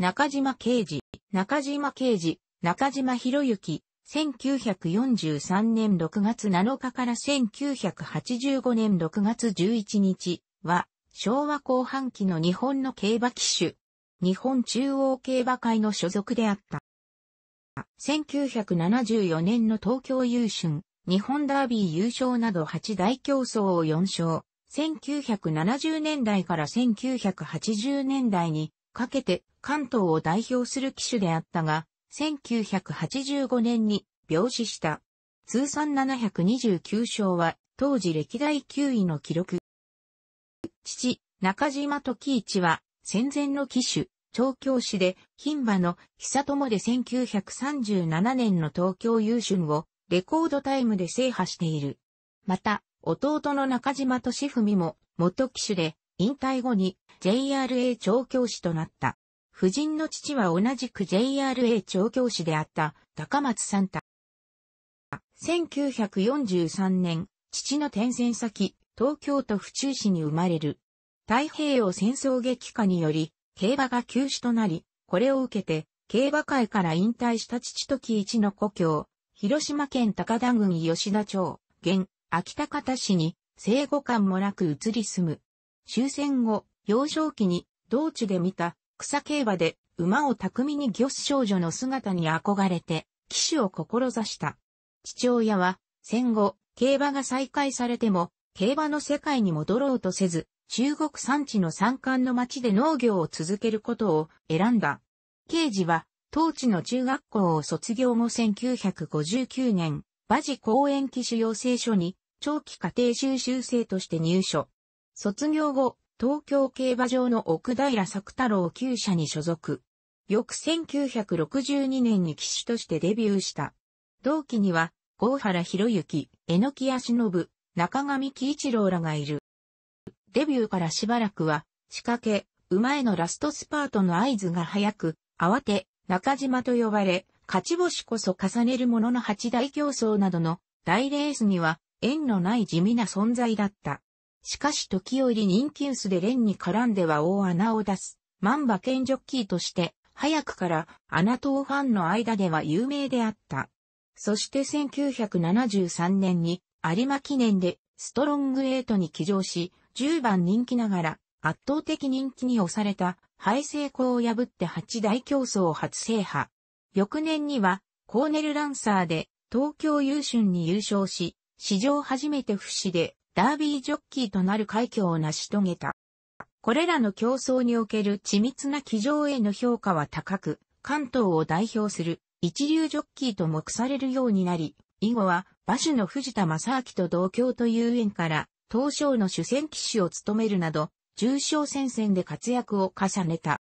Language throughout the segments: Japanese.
中島啓治、中島啓治、中島博之、1943年6月7日から1985年6月11日は、昭和後半期の日本の競馬騎手、日本中央競馬会の所属であった。1974年の東京優春、日本ダービー優勝など8大競争を4勝。1970年代から1980年代にかけて関東を代表する騎手であったが、1985年に病死した。通算729勝は当時歴代9位の記録。父、中島時一は戦前の騎手、調教師で、牝馬の久友で1937年の東京優春をレコードタイムで制覇している。また、弟の中島俊文も元騎手で、引退後に JRA 調教師となった。夫人の父は同じく JRA 調教師であった高松サンタ。1943年、父の転戦先、東京都府中市に生まれる。太平洋戦争激化により、競馬が休止となり、これを受けて、競馬会から引退した父時一の故郷、広島県高田郡吉田町、現、秋田方市に、生後間もなく移り住む。終戦後、幼少期に、道中で見た、草競馬で、馬を巧みに漁す少女の姿に憧れて、騎手を志した。父親は、戦後、競馬が再開されても、競馬の世界に戻ろうとせず、中国山地の山間の町で農業を続けることを選んだ。刑事は、当地の中学校を卒業後1959年、馬事公園騎手養成所に、長期家庭修習生として入所。卒業後、東京競馬場の奥平作太郎厩舎に所属。翌1962年に騎手としてデビューした。同期には、郷原博之、榎木足信、中上喜一郎らがいる。デビューからしばらくは、仕掛け、馬へのラストスパートの合図が早く、慌て、中島と呼ばれ、勝ち星こそ重ねるものの八大競争などの大レースには縁のない地味な存在だった。しかし時折人気薄で連に絡んでは大穴を出す、万馬券ジョッキーとして、早くからアナトーファンの間では有名であった。そして1973年に有馬記念でストロングエイトに騎乗し、10番人気ながら圧倒的人気に押された敗成功を破って8大競争を初制覇。翌年にはコーネルランサーで東京優春に優勝し、史上初めて不死でダービージョッキーとなる快挙を成し遂げた。これらの競争における緻密な騎乗への評価は高く、関東を代表する一流ジョッキーと目されるようになり、以後は馬主の藤田正明と同郷という縁から、東証の主戦騎手を務めるなど、重賞戦線で活躍を重ねた。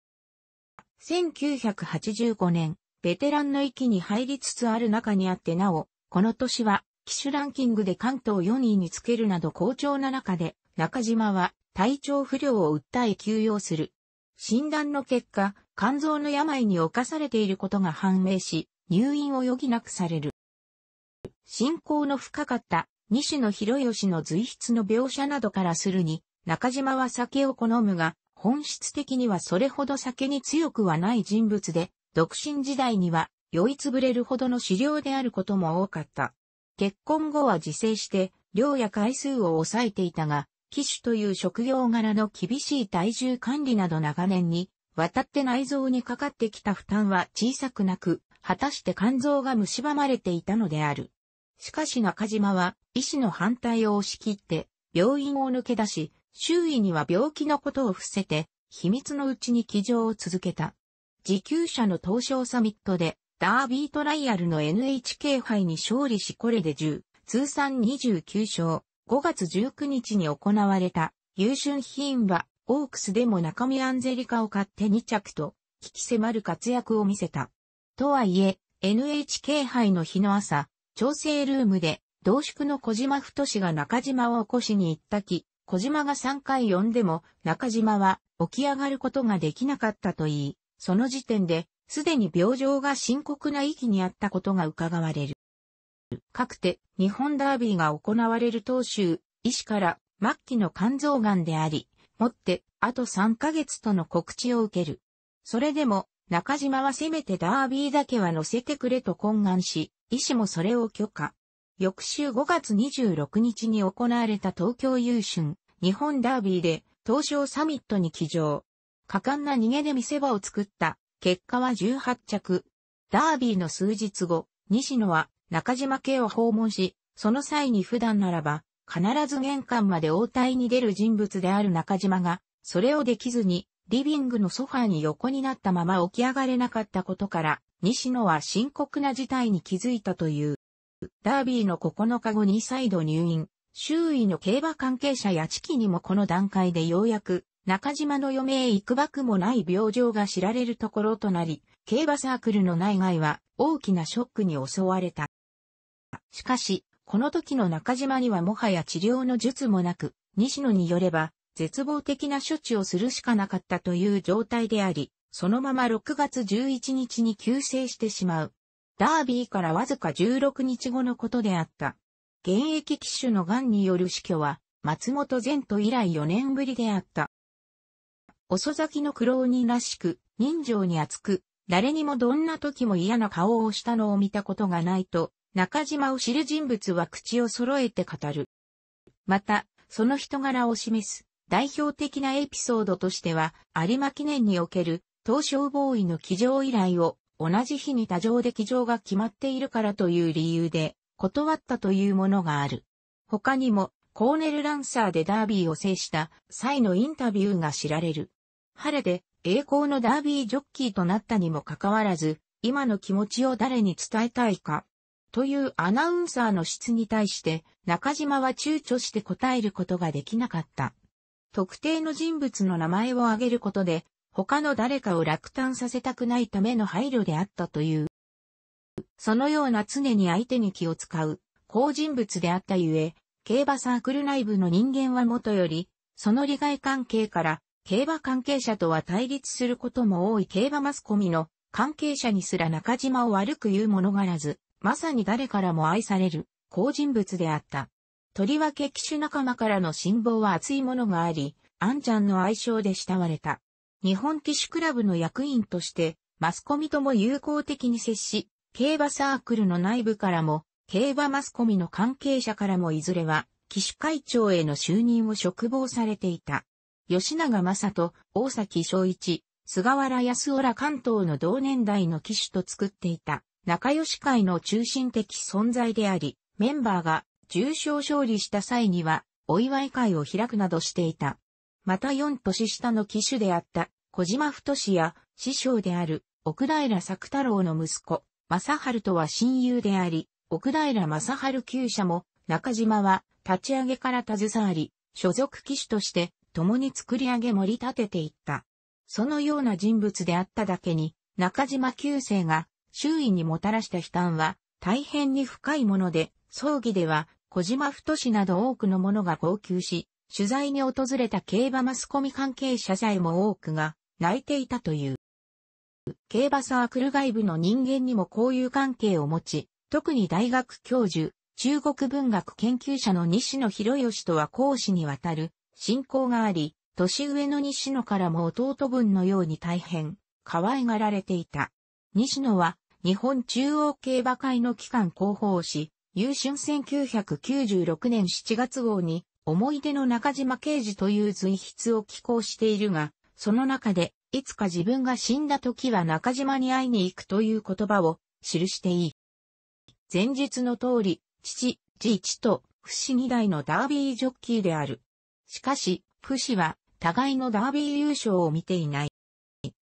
1985年、ベテランの域に入りつつある中にあってなお、この年は、騎手ランキングで関東4位につけるなど好調な中で、中島は体調不良を訴え休養する。診断の結果、肝臓の病に侵されていることが判明し、入院を余儀なくされる。信仰の深かった西野博義の随筆の描写などからするに、中島は酒を好むが、本質的にはそれほど酒に強くはない人物で、独身時代には酔いつぶれるほどの資料であることも多かった。結婚後は自制して、量や回数を抑えていたが、騎手という職業柄の厳しい体重管理など長年に、渡って内臓にかかってきた負担は小さくなく、果たして肝臓が蝕まれていたのである。しかし中島は医師の反対を押し切って病院を抜け出し、周囲には病気のことを伏せて秘密のうちに騎乗を続けた。持久者の東証サミットでダービートライアルの NHK 杯に勝利しこれで10、通算29勝、5月19日に行われた優春品はオークスでも中身アンゼリカを買って2着と、危機迫る活躍を見せた。とはいえ、NHK 杯の日の朝、調整ルームで、同宿の小島太が中島を起こしに行ったき、小島が3回呼んでも、中島は起き上がることができなかったと言い、その時点で、すでに病状が深刻な域にあったことが伺われる。かくて、日本ダービーが行われる当週、医師から末期の肝臓癌であり、もって、あと3ヶ月との告知を受ける。それでも、中島はせめてダービーだけは乗せてくれと懇願し、医師もそれを許可。翌週5月26日に行われた東京優春、日本ダービーで東証サミットに騎乗。果敢な逃げで見せ場を作った。結果は18着。ダービーの数日後、西野は中島家を訪問し、その際に普段ならば、必ず玄関まで応対に出る人物である中島が、それをできずに、リビングのソファーに横になったまま起き上がれなかったことから、西野は深刻な事態に気づいたという。ダービーの9日後に再度入院。周囲の競馬関係者や知記にもこの段階でようやく中島の余命幾ばくもない病状が知られるところとなり、競馬サークルの内外は大きなショックに襲われた。しかし、この時の中島にはもはや治療の術もなく、西野によれば、絶望的な処置をするしかなかったという状態であり、そのまま6月11日に急逝してしまう。ダービーからわずか16日後のことであった。現役騎手の癌による死去は、松本前と以来4年ぶりであった。遅咲きの苦労人らしく、人情に厚く、誰にもどんな時も嫌な顔をしたのを見たことがないと、中島を知る人物は口を揃えて語る。また、その人柄を示す代表的なエピソードとしては、有馬記念における東証ボーイの騎乗依頼を同じ日に多乗で騎乗が決まっているからという理由で断ったというものがある。他にも、コーネル・ランサーでダービーを制した際のインタビューが知られる。晴れで栄光のダービージョッキーとなったにもかかわらず、今の気持ちを誰に伝えたいか、というアナウンサーの質に対して中島は躊躇して答えることができなかった。特定の人物の名前を挙げることで他の誰かを落胆させたくないための配慮であったという。そのような常に相手に気を使う、好人物であったゆえ、競馬サークル内部の人間はもとより、その利害関係から、競馬関係者とは対立することも多い競馬マスコミの関係者にすら中島を悪く言うものがらず、まさに誰からも愛される、好人物であった。とりわけ騎手仲間からの辛抱は熱いものがあり、アンちゃんの愛称で慕われた。日本騎手クラブの役員として、マスコミとも友好的に接し、競馬サークルの内部からも、競馬マスコミの関係者からもいずれは、騎手会長への就任を嘱望されていた。吉永正人、大崎昭一、菅原康夫ら関東の同年代の騎手と作っていた、仲良し会の中心的存在であり、メンバーが重賞勝利した際には、お祝い会を開くなどしていた。また4年下の騎手であった小島太志や師匠である奥平作太郎の息子、正春とは親友であり、奥平正春厩舎も中島は立ち上げから携わり、所属騎手として共に作り上げ盛り立てていった。そのような人物であっただけに、中島旧世が周囲にもたらした悲嘆は大変に深いもので、葬儀では小島太など多くの者が号泣し、取材に訪れた競馬マスコミ関係者さえも多くが泣いていたという。競馬サークル外部の人間にも交友関係を持ち、特に大学教授、中国文学研究者の西野博義とは講師にわたる信仰があり、年上の西野からも弟分のように大変可愛がられていた。西野は日本中央競馬会の機関広報誌、優春1996年7月号に思い出の中島刑事という随筆を寄稿しているが、その中で、いつか自分が死んだ時は中島に会いに行くという言葉を記していい。前述の通り、父、じ一と、不死二代のダービージョッキーである。しかし、不死は、互いのダービー優勝を見ていない。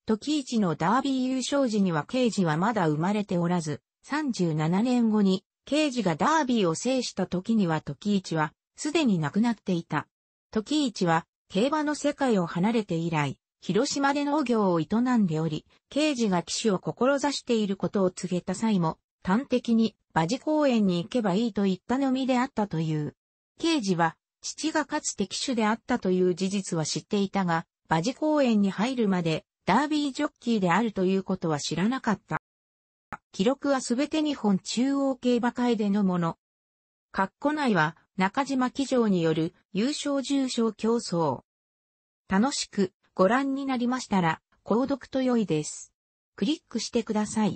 時一のダービー優勝時には刑事はまだ生まれておらず、37年後に、刑事がダービーを制した時には時一は、すでに亡くなっていた。時一は、競馬の世界を離れて以来、広島で農業を営んでおり、刑事が騎手を志していることを告げた際も、端的に馬事公園に行けばいいと言ったのみであったという。刑事は、父がかつて騎手であったという事実は知っていたが、馬事公園に入るまで、ダービージョッキーであるということは知らなかった。記録はすべて日本中央競馬会でのもの。括弧内は、中島騎乗による優勝重賞競争。楽しくご覧になりましたら、購読と良いです。クリックしてください。